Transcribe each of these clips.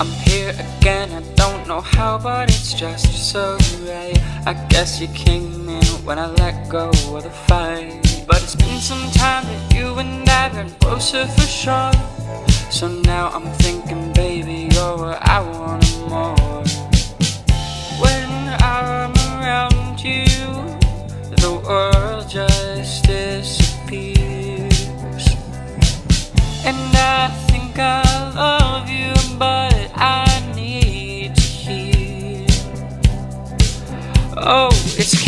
I'm here again, I don't know how, but it's just so right. I guess you came in when I let go of the fight. But it's been some time that you and I've been closer for sure. So now I'm thinking, baby, you're what I want more. When I'm around you, the world just disappears. And I think I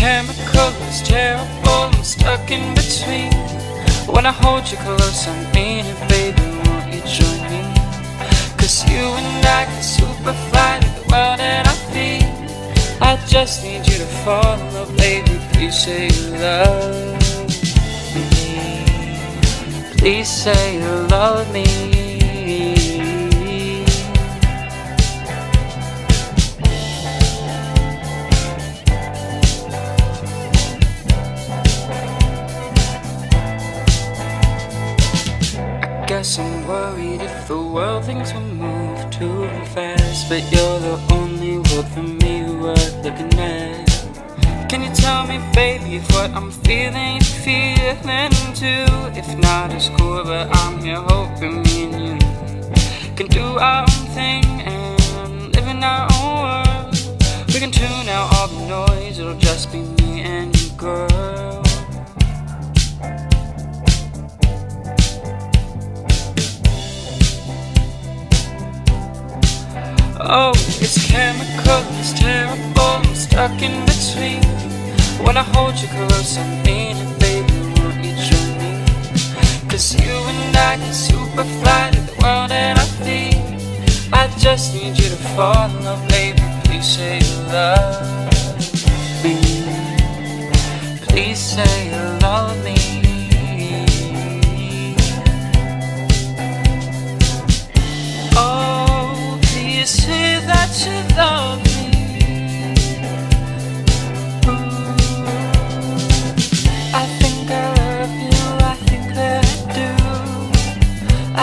it's chemical, it's terrible, I'm stuck in between. When I hold you close, I mean it, baby, won't you join me? Cause you and I can super fly to the world and I feel. I just need you to fall in love, baby, please say you love me. Please say you love me. I guess I'm worried if the world thinks we move too fast. But you're the only world for me worth looking at. Can you tell me, baby, if what I'm feeling you're feeling too? If not, it's cool, but I'm here hoping me and you can do our own thing and live in our own world. We can tune out all the noise, it'll just be me Oh, it's chemical, it's terrible, I'm stuck in between. When I hold you close, I mean it, baby, won't you join me? Cause you and I can super fly to the world and I feel. I just need you to fall in love, baby, please say you love me. Please say you love me.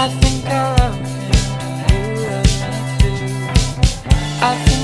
I think I love you, I? I